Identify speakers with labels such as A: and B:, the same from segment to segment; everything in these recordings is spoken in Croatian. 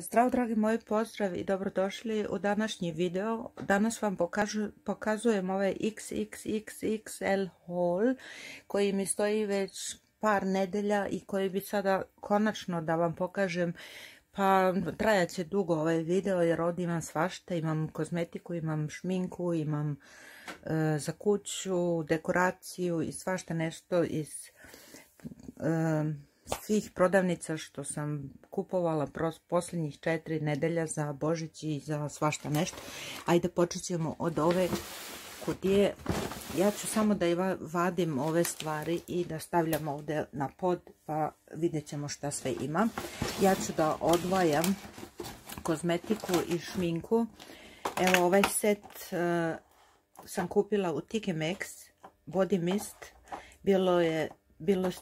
A: Zdravo dragi moji pozdrav i dobrodošli u današnji video. Danas vam pokazujem ovaj XXXXL haul koji mi stoji već par nedelja i koji bi sada konačno da vam pokažem pa trajat će dugo ovaj video jer ovdje imam svašta, imam kozmetiku, imam šminku, imam e, za kuću, dekoraciju i svašta nešto iz e, svih prodavnica što sam kupovala posljednjih četiri nedelja za Božić i za svašta nešto. Ajde počet ćemo od ove kutije. Ja ću samo da vadim ove stvari i da stavljam ovdje na pod pa vidjet ćemo šta sve ima. Ja ću da odvajam kozmetiku i šminku. Evo ovaj set e, sam kupila u Tiki Max Body Mist. Bilo je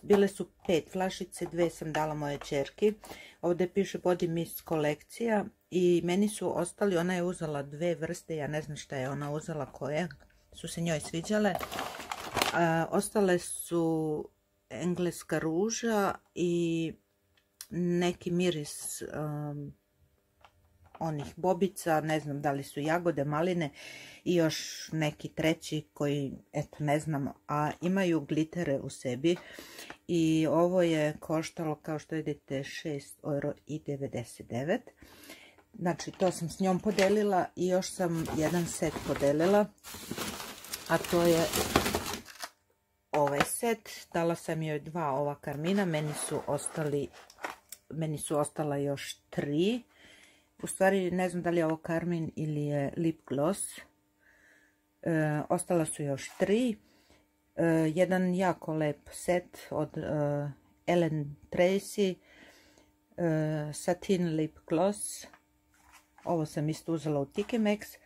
A: bile su pet flašice, dve sam dala moje čerki. Ovdje piše Body Mist kolekcija i meni su ostali, ona je uzela dve vrste, ja ne znam šta je ona uzela koje, su se njoj sviđale. ostale su engleska ruža i neki miris um, onih bobica, ne znam da li su jagode, maline i još neki treći koji, eto ne znam, a imaju glitere u sebi i ovo je koštalo kao što vidite 6 euro i 99. Znači to sam s njom podelila i još sam jedan set podelila, a to je ovaj set. Dala sam joj dva ova karmina, meni su ostali meni su ostala još tri u stvari ne znam da li je ovo Carmin ili je lip gloss. E, ostala su još tri. E, jedan jako lep set od e, Ellen Tracy. Satin lip gloss. Ovo sam isto uzela u Tiki Max.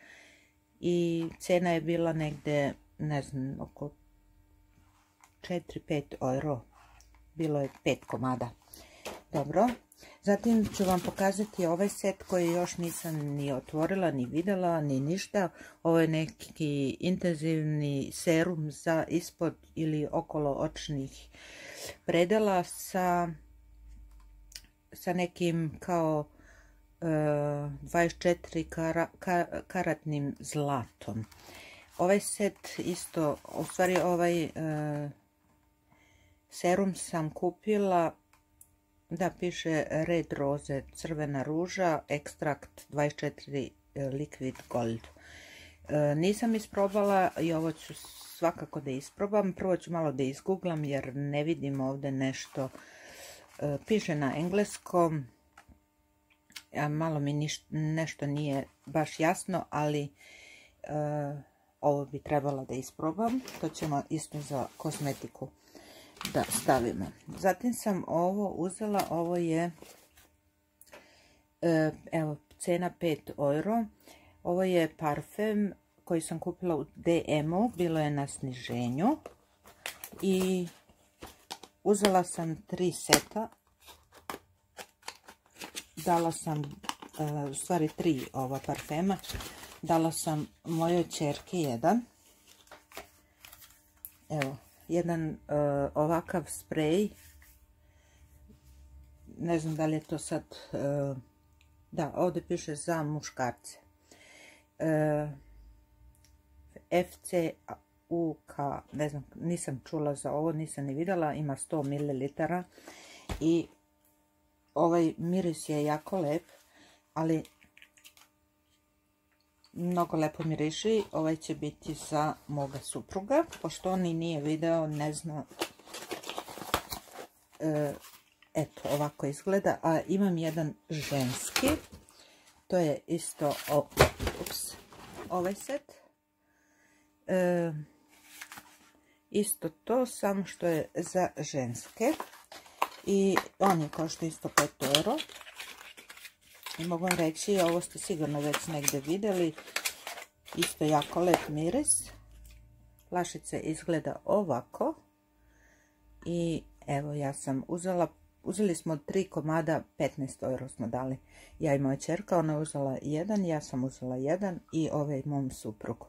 A: I cena je bila negde, ne znam, oko 4-5 euro. Bilo je 5 komada. Dobro. Zatim ću vam pokazati ovaj set koji još nisam ni otvorila, ni videla, ni ništa. Ovo je neki intenzivni serum za ispod ili okolo očnih predela sa, sa nekim kao 24 e, karatnim zlatom. Ovaj set isto, u stvari ovaj e, serum sam kupila da, piše red roze, crvena ruža, ekstrakt 24 e, liquid gold. E, nisam isprobala i ovo ću svakako da isprobam. Prvo ću malo da izgooglam jer ne vidim ovdje nešto. E, piše na engleskom. Malo mi nešto nije baš jasno, ali ovo bi trebala da isprobam. To ćemo isto za kozmetiku da stavimo. Zatim sam ovo uzela, ovo je e, evo cena 5 euro. Ovo je parfem koji sam kupila u DM-u, bilo je na sniženju i uzela sam tri seta. Dala sam, e, u stvari tri ova parfema, dala sam mojoj čerke jedan. Evo, jedan e, ovakav sprej. Ne znam da li je to sad... E, da, ovdje piše za muškarce. E, FCUK, ne znam, nisam čula za ovo, nisam ni vidjela, ima 100 ml i ovaj miris je jako lep, ali mnogo lepo miriši. Ovaj će biti za moga supruga, pošto on i nije video, ne zna. E, eto, ovako izgleda. A imam jedan ženski. To je isto ups, ovaj set. E, isto to, samo što je za ženske. I on je kao što isto 5 euro. I mogu vam reći, ovo ste sigurno već negdje vidjeli, isto jako lep miris. Flašice izgleda ovako. I evo ja sam uzela, uzeli smo tri komada, 15 euro smo dali. Ja i moja čerka, ona je uzela jedan, ja sam uzela jedan i ovaj mom suprugu.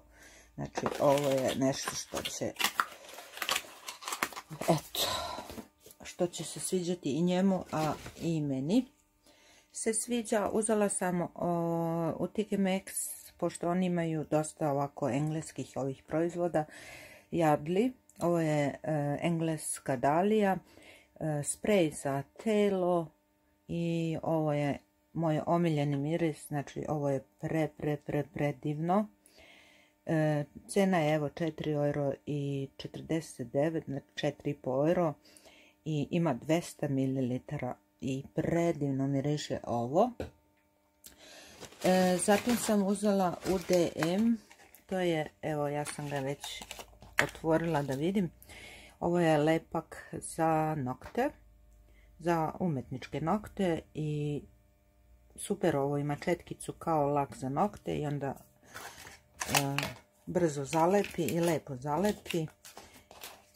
A: Znači ovo je nešto što će, eto, što će se sviđati i njemu, a i meni. Se sviđa. Uzela sam u Tiki pošto oni imaju dosta ovako engleskih ovih proizvoda, Jadli. Ovo je e, engleska dalija, e, sprej za telo i ovo je moj omiljeni miris, znači ovo je pre, pre, pre, predivno. E, cena je evo 4 euro i 49, znači 4,5 euro i ima 200 ml i predivno miriše ovo. E, zatim sam uzela UDM, to je, evo ja sam ga već otvorila da vidim. Ovo je lepak za nokte, za umetničke nokte i super ovo ima četkicu kao lak za nokte i onda e, brzo zalepi i lepo zalepi.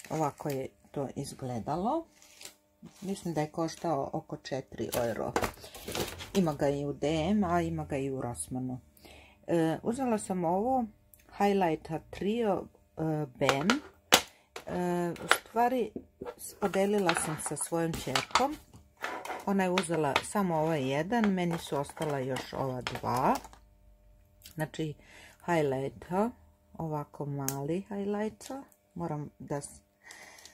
A: Ovako je to izgledalo. Mislim da je koštao oko 4 euro. Ima ga i u DM, a ima ga i u Rossmanu. E, uzela sam ovo Highlighter Trio e, Ben. E, u stvari, podelila sam sa svojom čerkom. Ona je uzela samo ovaj jedan, meni su ostala još ova dva. Znači, highlighter, ovako mali highlighter. Moram da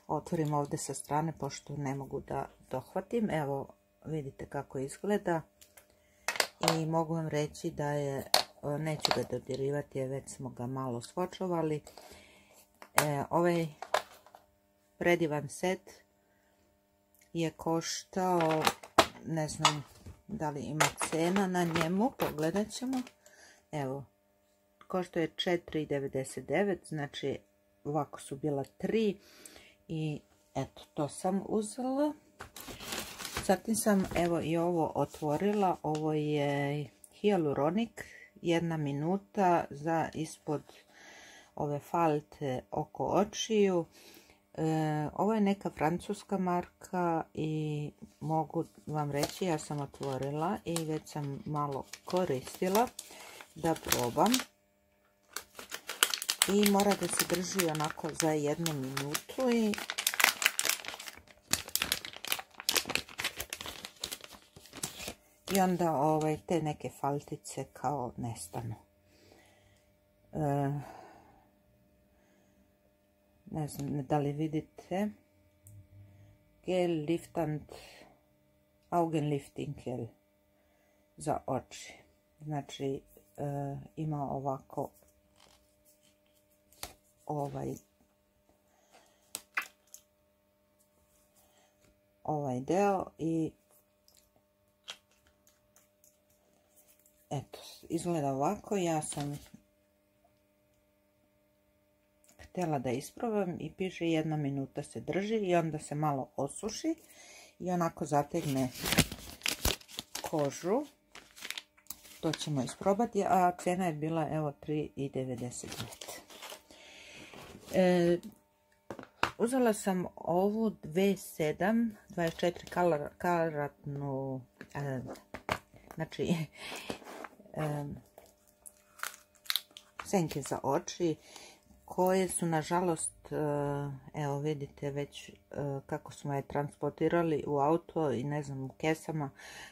A: otvorim ovdje sa strane, pošto ne mogu da dohvatim. Evo, vidite kako izgleda. I mogu vam reći da je, neću ga dodirivati, jer već smo ga malo svočovali. E, ovaj predivan set je koštao, ne znam da li ima cena na njemu, pogledat ćemo. Evo, koštao je 4,99, znači ovako su bila 3 i eto, to sam uzela. Zatim sam evo i ovo otvorila, ovo je hialuronik, jedna minuta za ispod ove falte oko očiju. E, ovo je neka francuska marka i mogu vam reći, ja sam otvorila i već sam malo koristila da probam. I mora da se drži onako za jednu minutu i i onda ovaj, te neke faltice kao nestanu. E, ne znam da li vidite, gel liftant Augenlifting gel za oči. Znači e, ima ovako ovaj ovaj deo i eto, izgleda ovako, ja sam htjela da isprobam i piše jedna minuta se drži i onda se malo osuši i onako zategne kožu. To ćemo isprobati, a cena je bila evo 3,99. E, uzela sam ovu 2.7, 24 karatnu, e, znači, e, senke za oči koje su nažalost, evo vidite već kako smo je transportirali u auto i ne znam u kesama,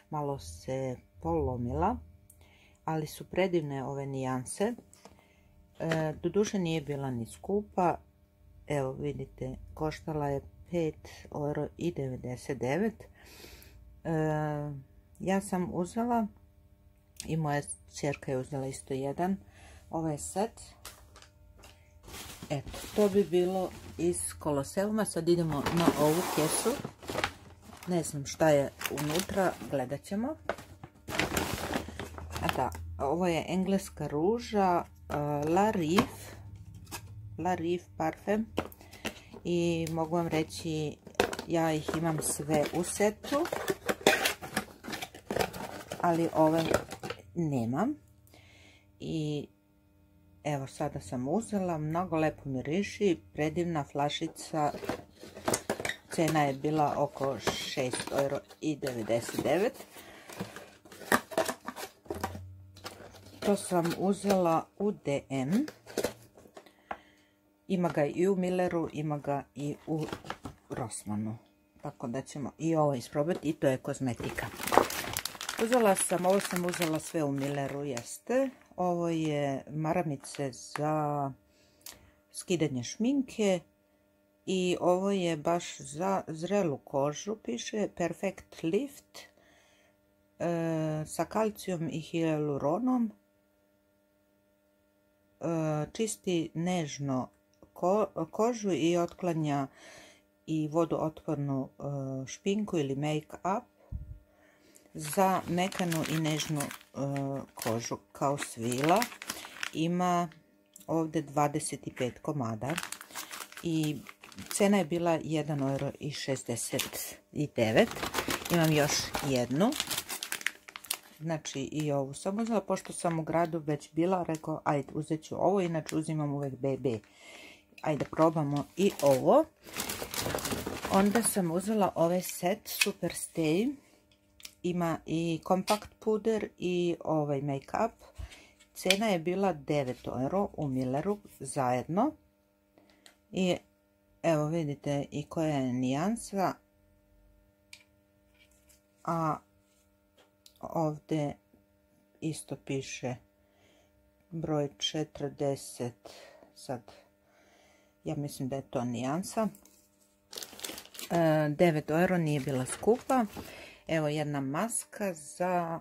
A: malo se polomila, ali su predivne ove nijanse. E, doduše nije bila ni skupa, evo vidite koštala je 5,99 euro. Ja sam uzela i moja čerka je uzela isto jedan ovaj set Eto, to bi bilo iz Koloseuma. Sad idemo na ovu kesu. Ne znam šta je unutra, gledat ćemo. A da, ovo je engleska ruža La Rive. La Rive parfum. I mogu vam reći, ja ih imam sve u setu. Ali ove nemam. I Evo sada sam uzela, mnogo lepo miriši, predivna flašica, cena je bila oko 6,99 euro. To sam uzela u DM. Ima ga i u Milleru, ima ga i u Rossmanu. Tako da ćemo i ovo isprobati i to je kozmetika. Uzela sam, ovo sam uzela sve u Milleru, jeste. Ovo je maramice za skidanje šminke. I ovo je baš za zrelu kožu, piše Perfect Lift e, sa kalcijom i hialuronom. E, čisti nežno kožu i otklanja i vodootpornu e, špinku ili make-up za mekanu i nežnu e, kožu kao svila. Ima ovdje 25 komada i cena je bila 1,69 Imam još jednu. Znači i ovu sam uzela, pošto sam u gradu već bila, rekao ajde uzet ću ovo, inače uzimam uvijek BB. Ajde probamo i ovo. Onda sam uzela ovaj set Super Stay. Ima i kompakt puder i ovaj make-up. Cena je bila 9 euro u Milleru zajedno. I evo vidite i koja je nijansa. A ovdje isto piše broj 40. Sad ja mislim da je to nijansa. 9 e, euro nije bila skupa. Evo jedna maska za,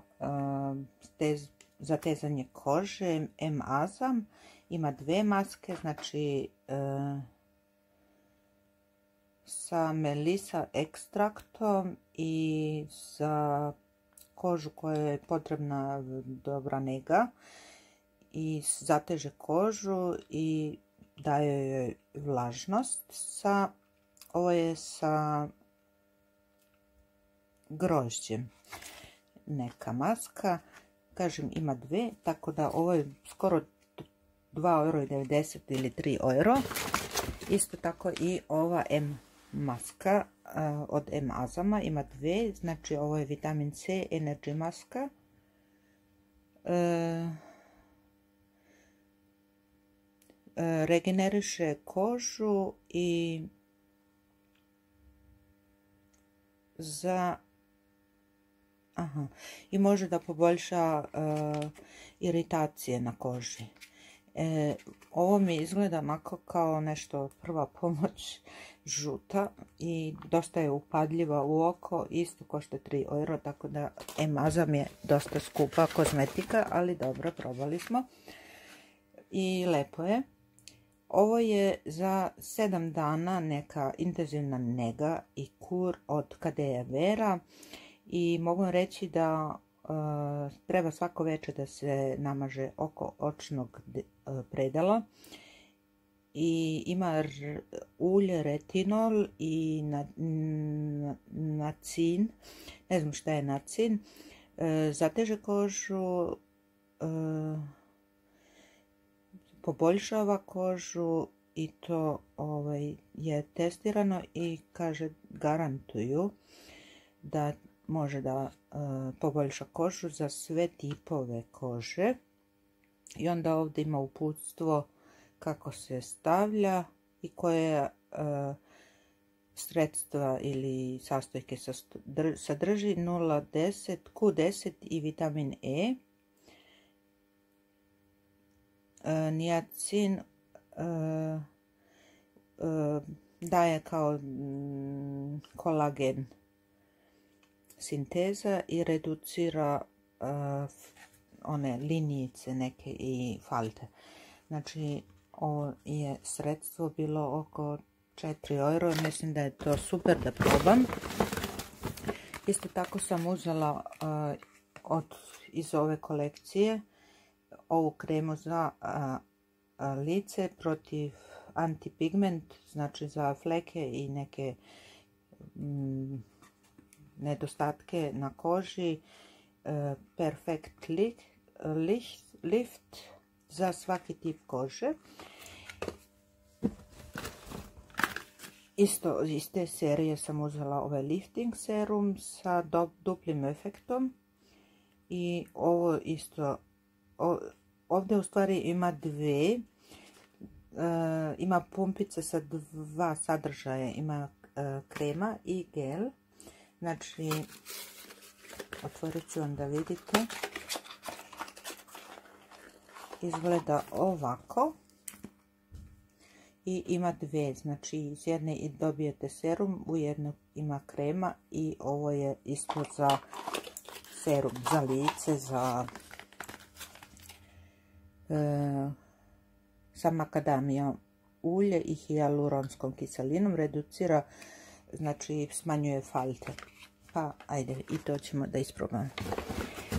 A: e, za tezanje kože M Azam. Ima dve maske, znači e, sa melisa ekstraktom i za kožu koja je potrebna dobra nega i zateže kožu i daje joj vlažnost. Sa, ovo je sa grožđem neka maska. Kažem ima dve, tako da ovo je skoro 2,90 euro ili 3 euro. Isto tako i ova M maska od M Azama ima dve, znači ovo je vitamin C Energy maska. E, E, regeneriše kožu i za aha, i može da poboljša uh, iritacije na koži. E, ovo mi izgleda onako kao nešto prva pomoć žuta i dosta je upadljiva u oko, isto košta 3 euro, tako da Amazon je dosta skupa kozmetika, ali dobro, probali smo. I lepo je. Ovo je za 7 dana neka intenzivna nega i kur od Kadeja Vera i mogu reći da treba svako večer da se namaže oko očnog e, predela i ima ulje retinol i nacin, ne znam šta je nacin, e, zateže kožu, poboljšava kožu i to ovaj, je testirano i kaže garantuju da može da poboljša kožu za sve tipove kože. I onda ovdje ima uputstvo kako se stavlja i koje sredstva ili sastojke sadrži 0,10, Q10 i vitamin E niacin e, daje kao kolagen sinteza i reducira one linijice neke i falte. Znači, ovo je sredstvo bilo oko 4 euro. Mislim da je to super da probam. Isto tako sam uzela od, iz ove kolekcije ovu kremu za lice protiv antipigment, znači za fleke i neke nedostatke na koži. E, perfect lift za svaki tip kože. Isto iz te serije sam uzela ovaj lifting serum sa duplim efektom. I ovo isto ovdje u stvari ima dve, e, ima pumpice sa dva sadržaja, ima e, krema i gel. Znači, otvorit ću vam da vidite. Izgleda ovako. I ima dve, znači iz jedne dobijete serum, u jednu ima krema i ovo je isto za serum, za lice, za e, sa makadamijom ulje i hijaluronskom kiselinom reducira, znači smanjuje falte. Pa ajde i to ćemo da isprobamo.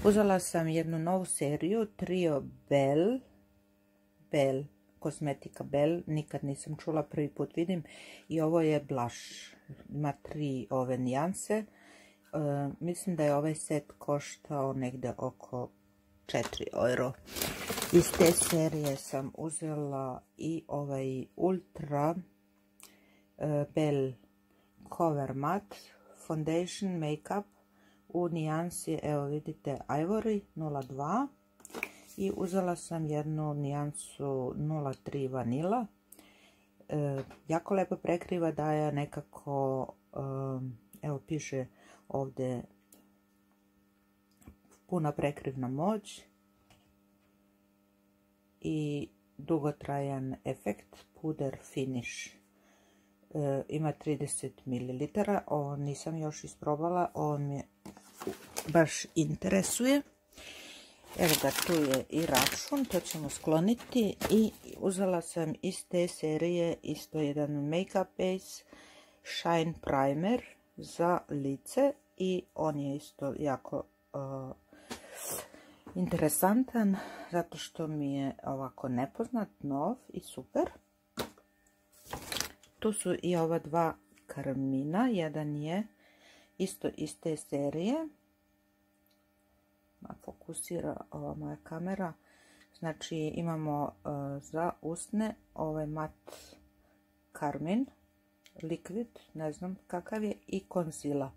A: Uzela sam jednu novu seriju Trio Bell. Bell, kosmetika Bell. Nikad nisam čula, prvi put vidim. I ovo je blush. Ima tri ove nijanse. E, mislim da je ovaj set koštao negde oko 4 euro. Iz te serije sam uzela i ovaj Ultra uh, Bell Cover Matte Foundation Makeup u nijansi, evo vidite, Ivory 02 i uzela sam jednu nijansu 03 vanila. E, jako lepo prekriva, daje nekako, evo piše ovdje puna prekrivna moć i dugotrajan efekt puder finish. E, ima 30 ml, ovo nisam još isprobala, ovo mi baš interesuje. Evo ga, tu je i račun, to ćemo skloniti i uzela sam iz te serije isto jedan Makeup Base Shine Primer za lice i on je isto jako interesantan zato što mi je ovako nepoznat, nov i super. Tu su i ova dva karmina, jedan je isto iz te serije. Fokusira ova moja kamera. Znači imamo e, za usne ovaj mat karmin, liquid, ne znam kakav je, i concealer.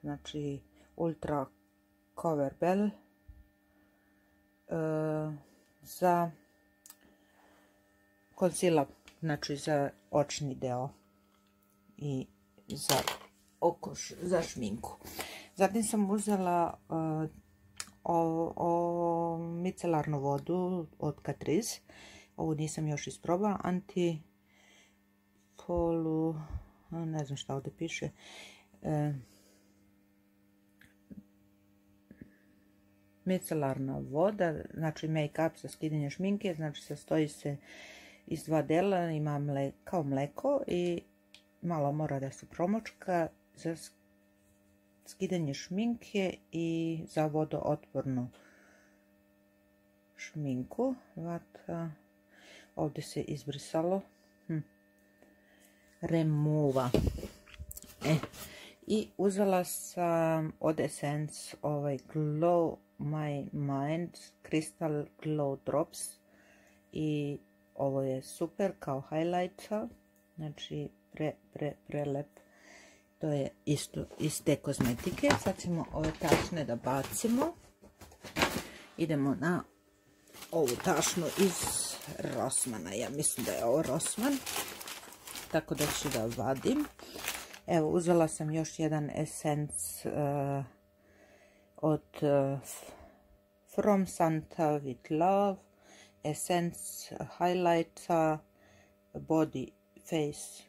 A: Znači ultra cover bell E, za concealer, znači za očni deo i za okoš, za šminku. Zatim sam uzela uh, o, o, micelarnu vodu od Catrice. Ovu nisam još isprobala. Anti polu, ne znam šta ovdje piše. Uh, micelarna voda, znači make-up za skidanje šminke, znači sastoji se iz dva dela, ima kao mleko i malo mora da se promočka za skidanje šminke i za vodootpornu šminku. Ovdje se izbrisalo. Hm. Remuva. E. I uzela sam od Essence ovaj Glow My Mind Crystal Glow Drops i ovo je super kao highlighter, znači pre, pre, prelep. To je isto iz te kozmetike. Sad ćemo ove tašne da bacimo. Idemo na ovu tašnu iz Rossmana. Ja mislim da je ovo Rossman. Tako da ću da vadim. Evo, uzela sam još jedan Essence uh, od uh, From Santa with Love, Essence Highlighter, Body Face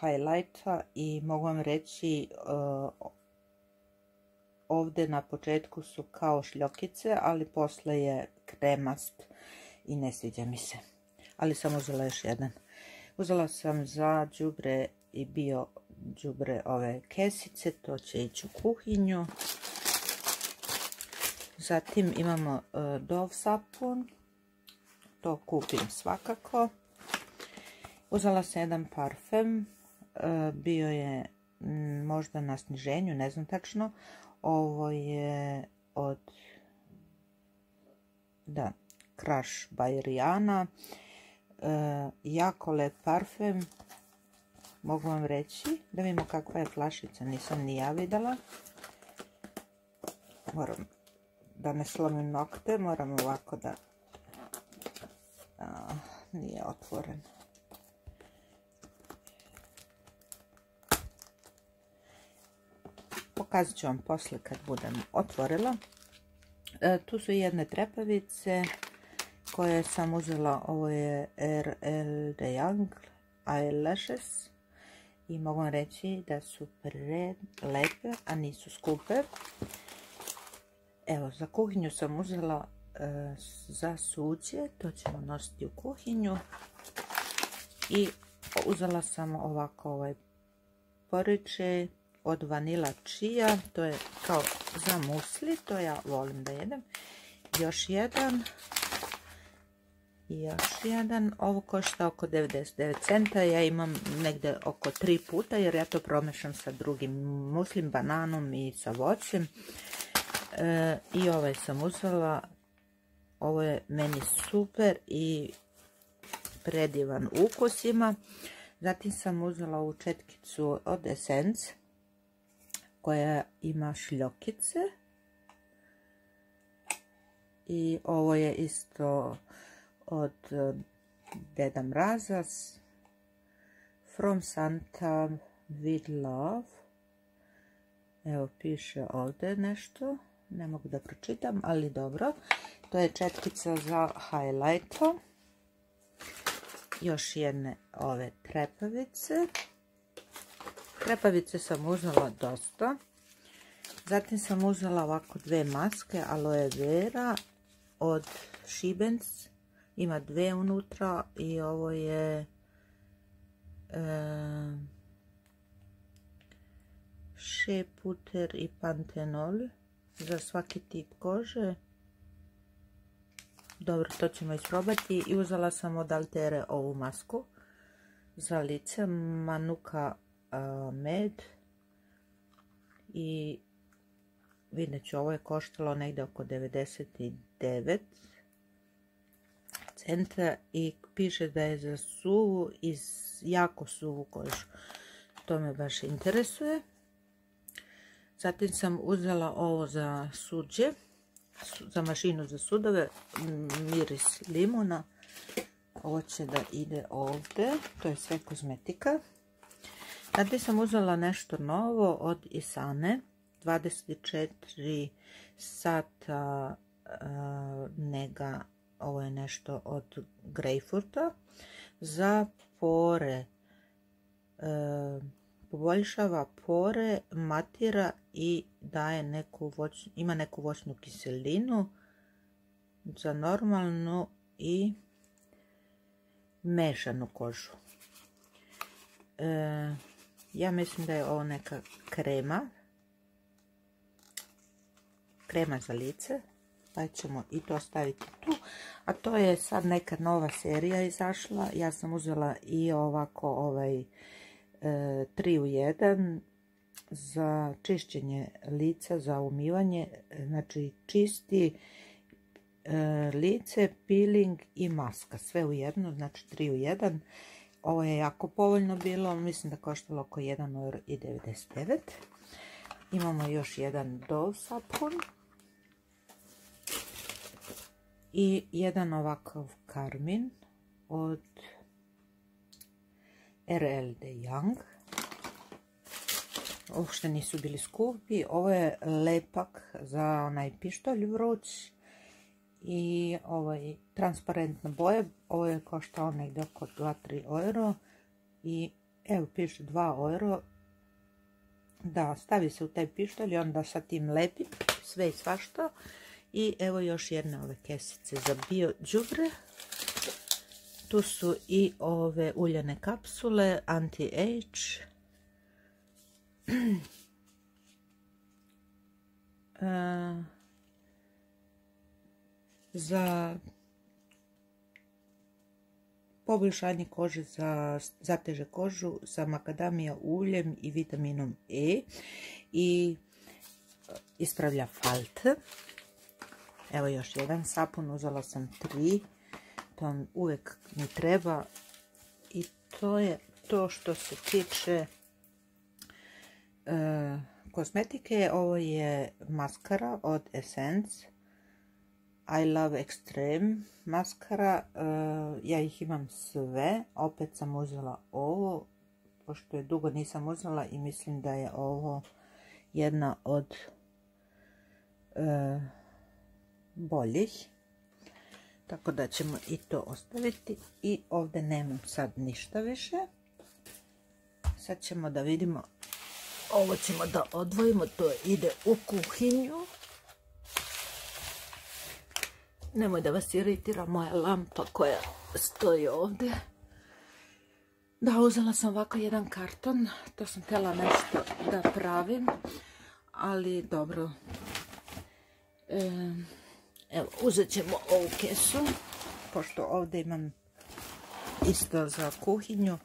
A: Highlighter i mogu vam reći uh, ovdje na početku su kao šljokice, ali posle je kremast i ne sviđa mi se. Ali sam uzela još jedan. Uzela sam za džubre i bio džubre ove kesice, to će ići u kuhinju. Zatim imamo e, Dove sapun, to kupim svakako. Uzela sam jedan parfem, e, bio je možda na sniženju, ne znam tačno. Ovo je od da, Crush by Rihanna. E, jako lep parfem. Mogu vam reći da vidimo kakva je flašica, nisam ni ja videla. Moram da ne slomim nokte, moram ovako da nije otvoren. pokazat ću vam poslije kad budem otvorila. E, tu su jedne trepavice koje sam uzela, ovo je RL de Young Eyelashes i mogu vam reći da su lepe, a nisu skupe. Evo, za kuhinju sam uzela za suđe, to ćemo nositi u kuhinju. I uzela sam ovako ovaj poriče od vanila čija, to je kao za musli, to ja volim da jedem. Još jedan, još jedan, ovo košta oko 99 centa, ja imam negdje oko 3 puta jer ja to promešam sa drugim muslim, bananom i sa voćem. E, I ovaj sam uzela, ovo je meni super i predivan ukus ima. Zatim sam uzela ovu četkicu od Essence koja ima šljokice. I ovo je isto od eh, Deda Mraza From Santa with Love. Evo piše ovdje nešto. Ne mogu da pročitam, ali dobro. To je četkica za highlightom još jedne ove trepavice. Trepavice sam uzela dosta. Zatim sam uzela ovako dve maske aloe vera od Shibens. Ima dve unutra i ovo je e, šeputer i pantenol za svaki tip kože. Dobro, to ćemo isprobati. I uzela sam od Altere ovu masku za lice Manuka Med. I vidjet ću, ovo je koštalo negdje oko 99 centa i piše da je za suvu i jako suvu kožu. To me baš interesuje. Zatim sam uzela ovo za suđe za mašinu za sudove, miris limuna. Ovo će da ide ovdje, to je sve kozmetika. Tada sam uzela nešto novo od Isane, 24 sata nega, ovo je nešto od Greyfurta, za pore, poboljšava pore, matira i daje neku ima neku voćnu kiselinu za normalnu i mešanu kožu. E, ja mislim da je ovo neka krema. Krema za lice. Pa ćemo i to staviti tu. A to je sad neka nova serija izašla. Ja sam uzela i ovako ovaj 3 u 1 za čišćenje lica, za umivanje, znači čisti e, lice, peeling i maska, sve u jedno, znači 3 u 1. Ovo je jako povoljno bilo, mislim da koštalo oko 1,99 Imamo još jedan Dove sapun. I jedan ovakav karmin od RL de Young. Uopšte nisu bili skupi. Ovo je lepak za onaj pištolj vruć. I ovaj transparentna boja. Ovo je koštao negdje oko 2-3 euro. I evo piše 2 euro. Da, stavi se u taj pištolj i onda sa tim lepi sve i svašta. I evo još jedne ove kesice za bio džubre. Tu su i ove uljane kapsule, anti-age. E, za poboljšanje kože za zateže kožu sa makadamija uljem i vitaminom E i ispravlja falt. Evo još jedan sapun, uzela sam tri to uvijek mi treba i to je to što se tiče e, kozmetike. Ovo je maskara od Essence. I Love Extreme maskara. E, ja ih imam sve. Opet sam uzela ovo. Pošto je dugo nisam uzela i mislim da je ovo jedna od e, boljih. Tako da ćemo i to ostaviti. I ovdje nemam sad ništa više. Sad ćemo da vidimo. Ovo ćemo da odvojimo. To ide u kuhinju. Nemoj da vas iritira moja lampa koja stoji ovdje. Da, uzela sam ovako jedan karton. To sam htjela nešto da pravim. Ali dobro. Evo, uzet ćemo ovu kesu. Pošto ovdje imam isto za kuhinju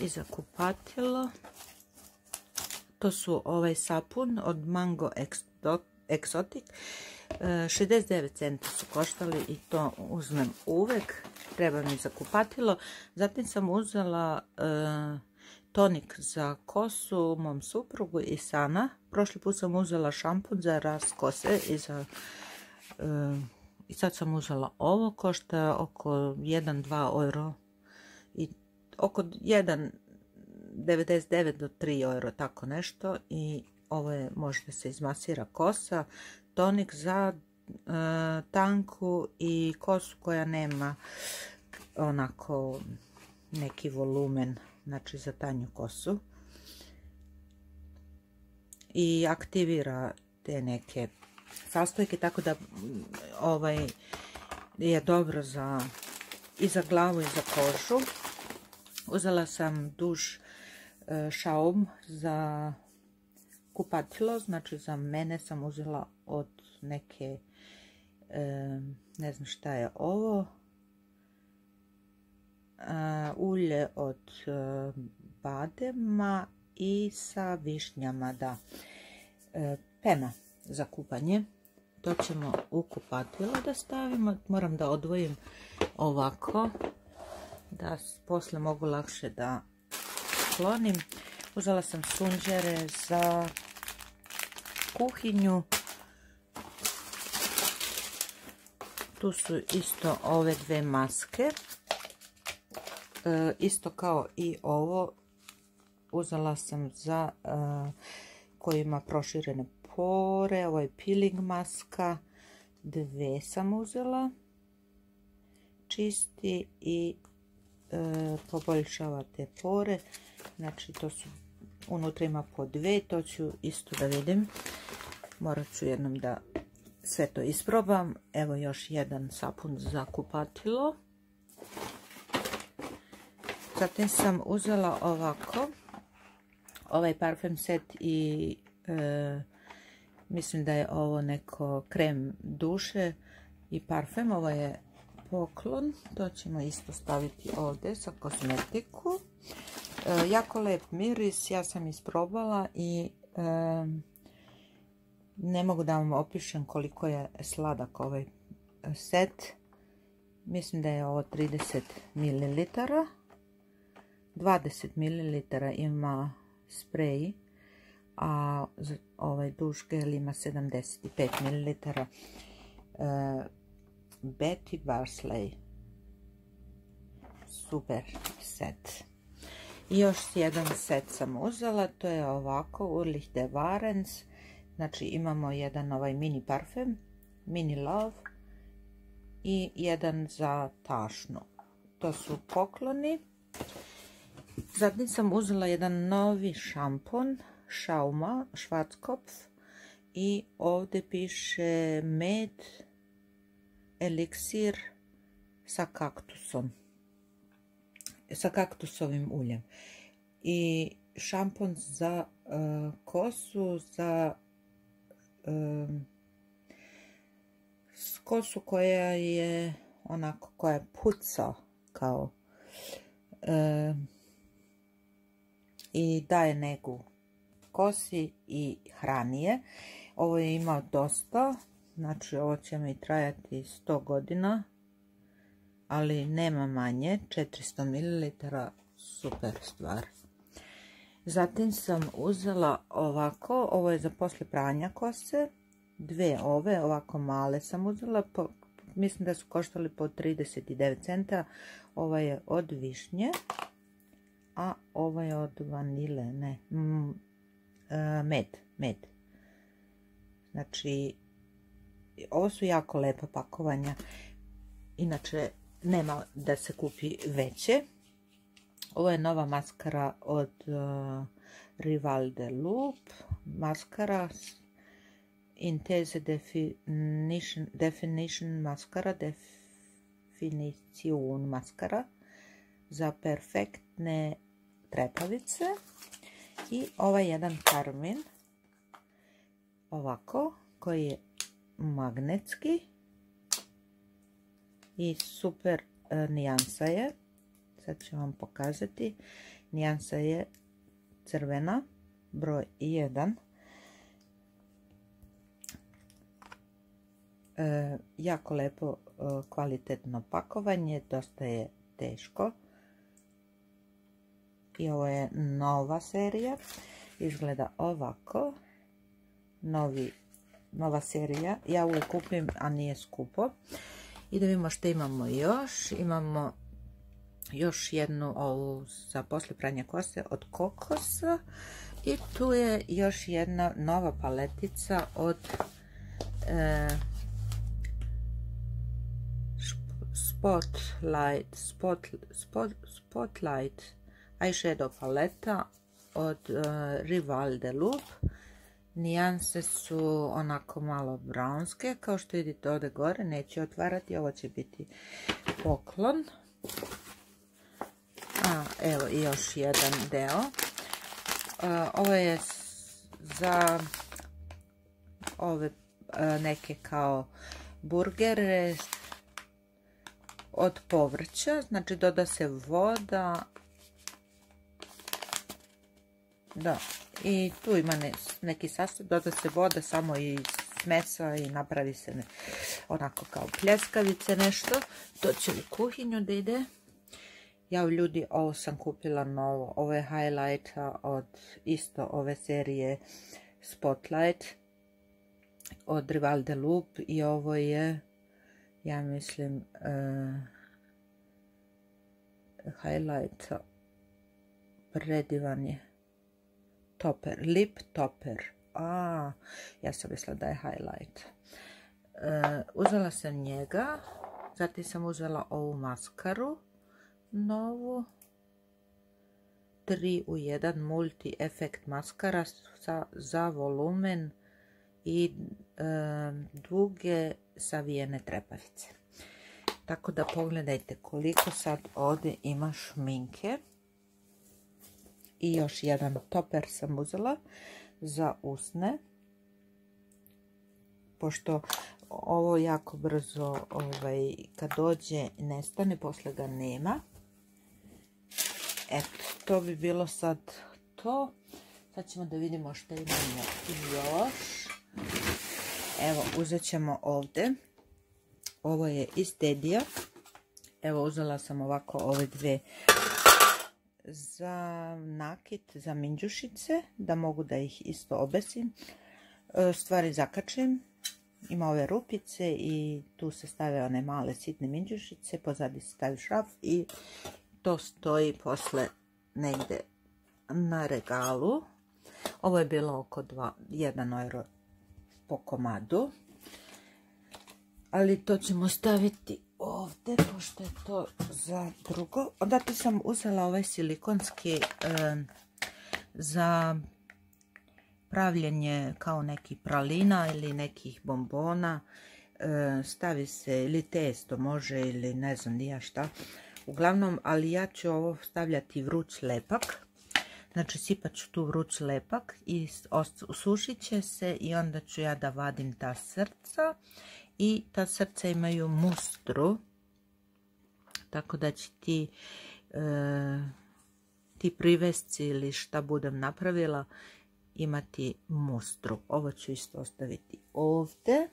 A: i za kupatilo. To su ovaj sapun od Mango Exotic. 69 centa su koštali i to uzmem uvek. Treba mi za kupatilo. Zatim sam uzela e, tonik za kosu mom suprugu i sana. Prošli put sam uzela šampun za rast kose i za... I sad sam uzela ovo, košta oko 1-2 euro i oko 1,99 do 3 euro, tako nešto. I ovo je, možda se izmasira kosa, tonik za e, tanku i kosu koja nema onako neki volumen, znači za tanju kosu. I aktivira te neke sastojke, tako da ovaj je dobro za i za glavu i za kožu. Uzela sam duž e, šaum za kupatilo, znači za mene sam uzela od neke, ne znam šta je ovo, ulje od e, badema i sa višnjama, da. E, pena za kupanje. To ćemo u kupatilo da stavimo. Moram da odvojim ovako, da posle mogu lakše da klonim. Uzela sam sunđere za kuhinju. Tu su isto ove dve maske. E, isto kao i ovo. Uzela sam za e, koji ima proširene pore. Ovo je peeling maska. Dve sam uzela. Čisti i e, poboljšava te pore. Znači to su unutra ima po dve, to ću isto da vidim. Morat ću jednom da sve to isprobam. Evo još jedan sapun za kupatilo. Zatim sam uzela ovako, ovaj parfum set i e, mislim da je ovo neko krem duše i parfum. Ovo je poklon, to ćemo isto staviti ovdje sa kosmetiku. E, jako lep miris, ja sam isprobala i e, ne mogu da vam opišem koliko je sladak ovaj set. Mislim da je ovo 30 ml. 20 ml ima sprej, a ovaj duš gel ima 75 ml. Betty Barsley. Super set. I još jedan set sam uzela, to je ovako, Urlich de Varens. Znači imamo jedan ovaj mini parfum, mini love i jedan za tašnu. To su pokloni. Zatim sam uzela jedan novi šampon, Schauma, Schwarzkopf i ovdje piše med eliksir sa kaktusom sa kaktusovim uljem. I šampon za e, kosu za kosu koja je onako koja puca kao i daje negu kosi i hranije. Ovo je imao dosta, znači ovo će mi trajati 100 godina ali nema manje, 400 ml, super stvar. Zatim sam uzela ovako, ovo je za posle pranja kose, dve ove, ovako male sam uzela, mislim da su koštali po 39 centa, ova je od višnje, a ova je od vanile, ne, mm, med, med. Znači, ovo su jako lepa pakovanja. Inače, nema da se kupi veće. Ovo je nova maskara od uh, Rival de Loop. Maskara Intense Definition, definition Maskara. Definition Maskara za perfektne trepavice. I ovaj jedan karmin ovako koji je magnetski i super e, nijansa je. Sad ću vam pokazati. Nijansa je crvena, broj 1. E, jako lepo e, kvalitetno pakovanje, dosta je teško. I ovo je nova serija. Izgleda ovako. Novi, nova serija. Ja uvijek kupim, a nije skupo. I da vidimo što imamo još. Imamo još jednu ovu za poslije pranja kose od kokosa. I tu je još jedna nova paletica od e, Spotlight, spot, spot, Spotlight eyeshadow paleta od uh, Rival de Loop. Nijanse su onako malo brownske, kao što vidite ovdje gore, neće otvarati, ovo će biti poklon. A, evo i još jedan deo. Uh, ovo je za ove uh, neke kao burgere od povrća, znači doda se voda, da, i tu ima neki sastav, doda se voda samo i smesa i napravi se onako kao pljeskavice nešto. To će u kuhinju da ide. Ja u ljudi ovo sam kupila novo. Ovo je highlight od isto ove serije Spotlight od Rival de Loop i ovo je ja mislim uh, highlight predivan je topper, lip topper. A, ja sam mislila da je highlight. E, uzela sam njega, zatim sam uzela ovu maskaru, novu, 3 u 1 multi efekt maskara za, volumen i e, duge savijene trepavice. Tako da pogledajte koliko sad ovdje ima šminke i još jedan toper sam uzela za usne pošto ovo jako brzo ovaj, kad dođe nestane, posle ga nema. Eto, to bi bilo sad to. Sad ćemo da vidimo što imamo još. Evo, uzet ćemo ovdje. Ovo je iz Tedija. Evo, uzela sam ovako ove dve za nakit, za minđušice, da mogu da ih isto obesim. E, stvari zakačim. Ima ove rupice i tu se stave one male sitne minđušice, pozadi se stavi šraf i to stoji posle negde na regalu. Ovo je bilo oko 1 euro po komadu. Ali to ćemo staviti ovdje, pošto je to za drugo. Onda tu sam uzela ovaj silikonski za pravljenje kao neki pralina ili nekih bombona. stavi se ili testo može ili ne znam nija šta. Uglavnom, ali ja ću ovo stavljati vruć lepak. Znači sipat ću tu vruć lepak i sušit će se i onda ću ja da vadim ta srca i ta srca imaju mustru tako da će ti e, ti privesci ili šta budem napravila imati mustru. Ovo ću isto ostaviti ovdje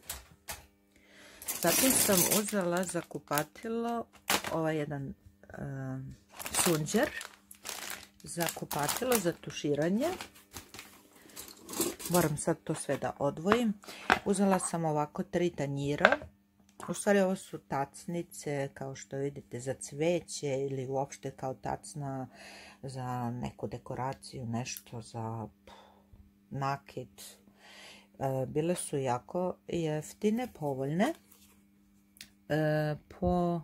A: zatim sam uzela za kupatilo ovaj jedan e, sunđer za kupatilo, za tuširanje. Moram sad to sve da odvojim Uzela sam ovako tri tanjira. U stvari ovo su tacnice, kao što vidite, za cveće ili uopšte kao tacna za neku dekoraciju, nešto za nakit. E, bile su jako jeftine, povoljne. E, po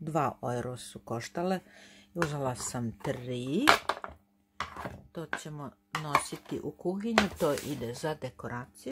A: 2 euro su koštale. Uzela sam tri. To ćemo nositi u kuhinju. To ide za dekoraciju.